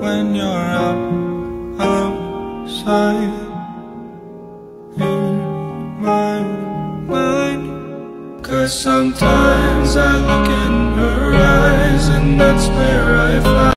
when you're out outside in my mind. Cause sometimes I look in her eyes and that's where